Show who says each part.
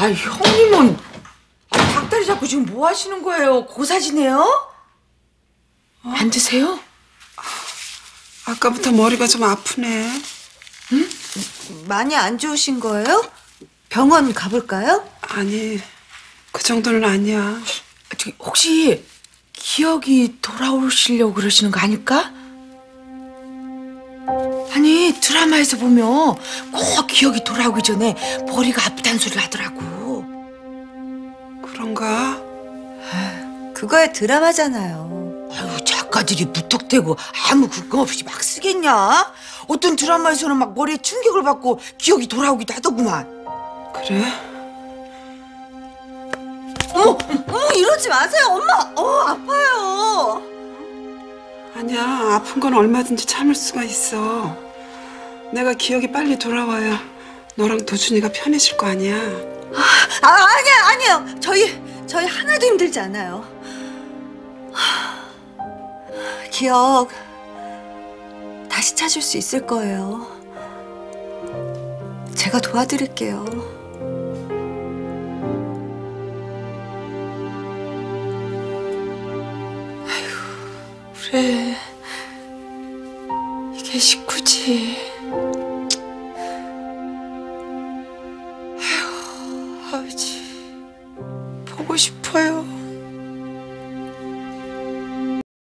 Speaker 1: 아 형님은 아, 닭다리 잡고 지금 뭐 하시는 거예요? 고사지네요? 안 드세요?
Speaker 2: 아까부터 머리가 좀 아프네.
Speaker 3: 많이 안 좋으신 거예요? 병원 가볼까요?
Speaker 2: 아니, 그 정도는 아니야.
Speaker 1: 아, 저기 혹시 기억이 돌아오시려고 그러시는 거 아닐까? 아니 드라마에서 보면 꼭 기억이 돌아오기 전에 머리가 아프다는 소리를 하더라고.
Speaker 2: 그런가?
Speaker 3: 그거야 드라마잖아요.
Speaker 1: 아유 작가들이 무턱대고 아무 근거 없이 막 쓰겠냐? 어떤 드라마에서는 막 머리에 충격을 받고 기억이 돌아오기도 하더구만.
Speaker 2: 그래?
Speaker 3: 어머, 어머 이러지 마세요, 엄마. 어 아파요.
Speaker 2: 아니야, 아픈 건 얼마든지 참을 수가 있어. 내가 기억이 빨리 돌아와야 너랑 도준이가 편해질 거 아니야.
Speaker 3: 아 아 아니에요. 저희 저희 하나도 힘들지 않아요. 하, 기억 다시 찾을 수 있을 거예요. 제가 도와드릴게요.
Speaker 1: 그래 이게 식구지. 아유 아버지 싶어요.